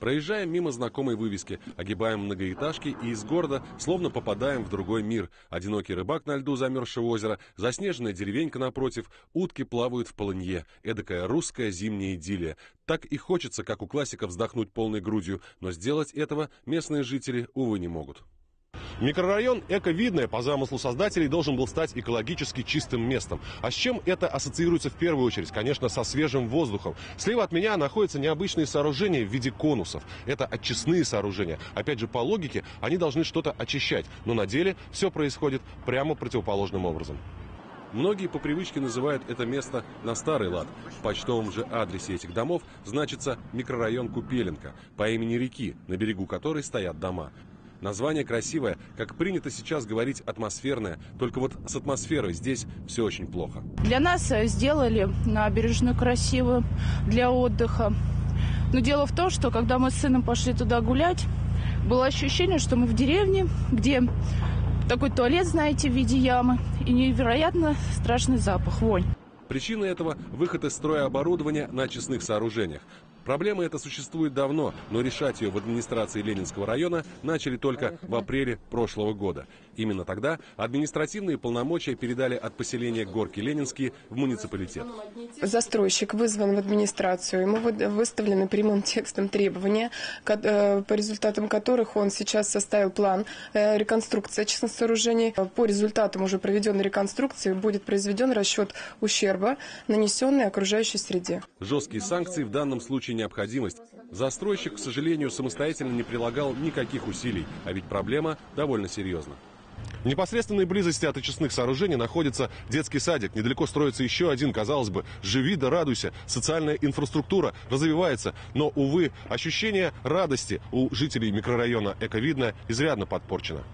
Проезжаем мимо знакомой вывески, огибаем многоэтажки и из города словно попадаем в другой мир. Одинокий рыбак на льду замерзшего озера, заснеженная деревенька напротив, утки плавают в полынье. Эдакая русская зимняя идиллия. Так и хочется, как у классиков, вздохнуть полной грудью, но сделать этого местные жители, увы, не могут. Микрорайон «Эко-видное» по замыслу создателей должен был стать экологически чистым местом. А с чем это ассоциируется в первую очередь? Конечно, со свежим воздухом. Слева от меня находятся необычные сооружения в виде конусов. Это очистные сооружения. Опять же, по логике, они должны что-то очищать. Но на деле все происходит прямо противоположным образом. Многие по привычке называют это место на старый лад. В почтовом же адресе этих домов значится микрорайон Купеленко по имени реки, на берегу которой стоят дома. Название красивое, как принято сейчас говорить, атмосферное. Только вот с атмосферой здесь все очень плохо. Для нас э, сделали набережную красивую для отдыха. Но дело в том, что когда мы с сыном пошли туда гулять, было ощущение, что мы в деревне, где такой туалет, знаете, в виде ямы, и невероятно страшный запах, вонь. Причина этого – выход из строя оборудования на очистных сооружениях. Проблема эта существует давно, но решать ее в администрации Ленинского района начали только в апреле прошлого года. Именно тогда административные полномочия передали от поселения Горки Ленинские в муниципалитет. Застройщик вызван в администрацию, ему выставлены прямым текстом требования, э, по результатам которых он сейчас составил план э, реконструкции очистных сооружений. По результатам уже проведенной реконструкции будет произведен расчет ущерба, нанесенный окружающей среде. Жесткие санкции в данном случае необходимость. Застройщик, к сожалению, самостоятельно не прилагал никаких усилий, а ведь проблема довольно серьезна. В непосредственной близости от очистных сооружений находится детский садик. Недалеко строится еще один, казалось бы, живи да радуйся. Социальная инфраструктура развивается, но, увы, ощущение радости у жителей микрорайона Эковидно изрядно подпорчено.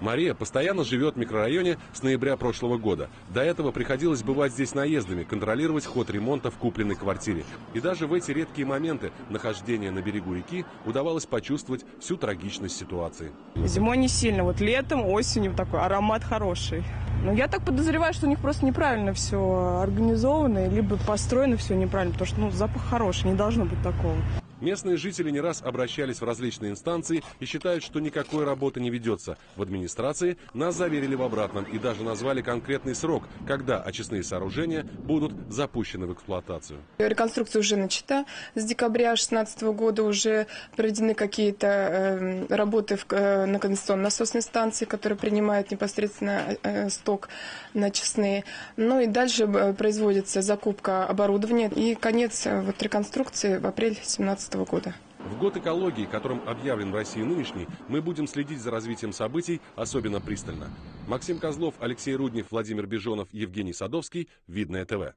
Мария постоянно живет в микрорайоне с ноября прошлого года. До этого приходилось бывать здесь наездами, контролировать ход ремонта в купленной квартире. И даже в эти редкие моменты нахождения на берегу реки удавалось почувствовать всю трагичность ситуации. Зимой не сильно, вот летом, осенью такой аромат хороший. Но я так подозреваю, что у них просто неправильно все организовано, либо построено все неправильно, потому что ну, запах хороший, не должно быть такого. Местные жители не раз обращались в различные инстанции и считают, что никакой работы не ведется. В администрации нас заверили в обратном и даже назвали конкретный срок, когда очистные сооружения будут запущены в эксплуатацию. Реконструкция уже начата. С декабря 2016 года уже проведены какие-то э, работы в, э, на кондиционно-насосной станции, которая принимает непосредственно э, сток на очистные. Ну и дальше э, производится закупка оборудования и конец э, вот, реконструкции в апреле 2017 2015 года. В год экологии, которым объявлен в России нынешний, мы будем следить за развитием событий особенно пристально. Максим Козлов, Алексей Руднев, Владимир Бежонов, Евгений Садовский. Видное ТВ.